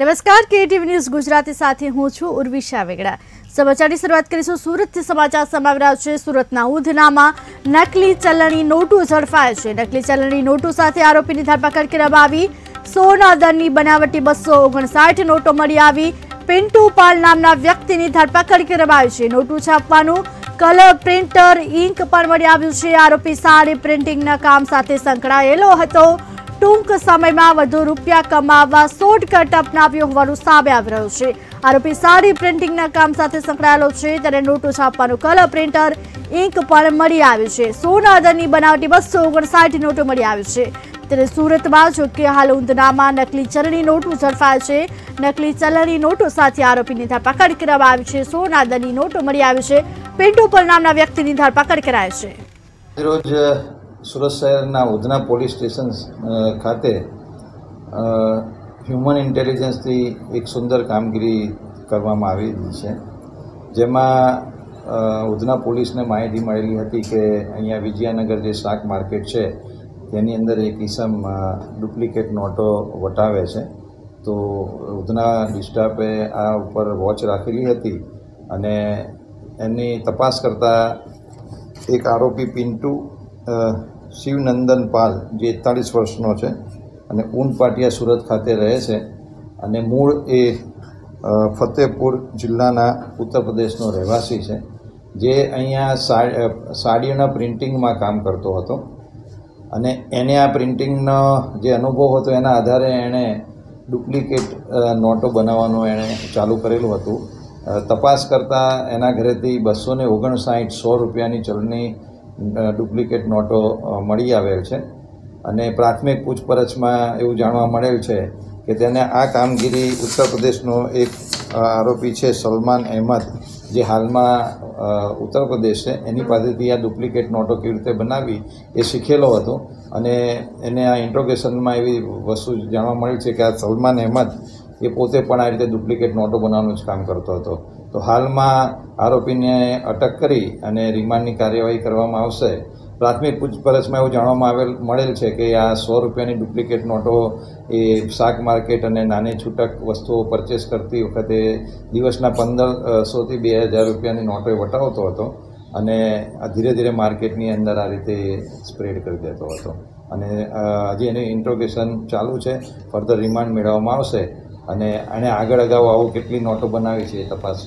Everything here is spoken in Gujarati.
નમસ્કાર કેટીવી ન્યૂઝ ગુજરાતી સાથે હું છું ઉર્વિશા વેગડા. સમાચારની શરૂઆત કરીશું સુરતથી સમાચાર સમાવી છે. સુરતના ઉધનામાં નકલી ચલણી નોટો ઝડપાય છે. નકલી ચલણી નોટો સાથે આરોપીની ધરપકડ કરવામાં આવી. સોના દરની બનાવટી બસો ઓગણસાઠ નોટો મળી આવી. પિન્ટુ પાલ નામના વ્યક્તિની ધરપકડ કરવામાં આવી છે. નોટો છાપવાનું કલર પ્રિન્ટર ઇન્ક પણ મળી આવ્યું છે. આરોપી સાડી પ્રિન્ટિંગના કામ સાથે સંકળાયેલો હતો. ટૂંક સમયમાં વધુ રૂપિયા કમાવવા શોર્ટકટ અપનાવ્યો હોવાનું સામે આવી રહ્યું છે. આરોપી સાડી પ્રિન્ટિંગના કામ સાથે સંકળાયેલો છે. તેને નોટો છાપવાનું કલર પ્રિન્ટર ઇંક પણ મળી આવ્યું છે. સોના દરની બનાવટી બસો ઓગણસાઠ નોટો મળી આવી છે. ત્યારે સુરતમાં જો કે હાલ ઉંધનામાં નકલી ચલણી નોટો ઝડપાય છે. નકલી ચલણી નોટો સાથે આરોપીની ધરપકડ કરવામાં આવી છે. સોના દરની નોટો મળી આવી છે. પિન્ટુ પર નામના વ્યક્તિની ધરપકડ કરાય છે. રોજ સુરત શહેરના ઉધના પોલીસ સ્ટેશન ખાતે હ્યુમન ઇન્ટેલિજન્સથી એક સુંદર કામગીરી કરવામાં આવી છે. જેમાં ઉધના પોલીસને માહિતી મળેલી હતી કે અહીંયા વિજયાનગર જે શાક માર્કેટ છે, તેની અંદર એક ઇસમ ડુપ્લિકેટ નોટો વટાવે છે. તો ઉધના ડિસ્ટાફે આ ઉપર વોચ રાખેલી હતી અને એની તપાસ કરતાં એક આરોપી પિન્ટુ શિવનંદન પાલ, જે એકતાળીસ વર્ષનો છે અને ઉનપાટિયા સુરત ખાતે રહે છે અને મૂળ એ ફતેહપુર જિલ્લાના ઉત્તર પ્રદેશનો રહેવાસી છે, જે અહીંયા સાડીઓના પ્રિન્ટિંગમાં કામ કરતો હતો. અને એને આ પ્રિન્ટિંગનો જે અનુભવ હતો એના આધારે એણે ડુપ્લિકેટ નોટો બનાવવાનું એણે ચાલુ કરેલું હતું. તપાસ કરતાં એના ઘરેથી બસો ઓગણસાઠ સો રૂપિયાની ચલણી ડુપ્લિકેટ નોટો મળી આવેલ છે. અને પ્રાથમિક પૂછપરછમાં એવું જાણવા મળેલ છે કે તેને આ કામગીરી ઉત્તર પ્રદેશનો એક આરોપી છે સલમાન અહેમદ, જે હાલમાં ઉત્તર પ્રદેશ છે. એની પાસેથી આ ડુપ્લિકેટ નોટો કેવી રીતે બનાવી એ શીખેલો હતો. અને એને આ ઇન્ટ્રોગેશનમાં એવી વસ્તુ જાણવા મળી છે કે આ સલમાન અહેમદ એ પોતે પણ આ રીતે ડુપ્લિકેટ નોટો બનાવવાનું જ કામ કરતો હતો. તો હાલમાં આરોપીને અટક કરી અને રિમાન્ડની કાર્યવાહી કરવામાં આવશે. પ્રાથમિક પૂછપરછમાં એવું જાણવામાં આવેલ, મળેલ છે કે આ સો રૂપિયાની ડુપ્લિકેટ નોટો એ શાક માર્કેટ અને નાની છૂટક વસ્તુઓ પરચેસ કરતી વખતે દિવસના પંદરસોથી બે હજાર રૂપિયાની નોટો એ વટાવતો હતો અને ધીરે ધીરે માર્કેટની અંદર આ રીતે સ્પ્રેડ કરી દેતો હતો. અને હજી એની ઇન્ટ્રોગેશન ચાલુ છે. ફર્ધર રિમાન્ડ મેળવવામાં આવશે. અને એણે આગળ અગાઉ આવું કેટલી નોટો બનાવી છે એ તપાસ.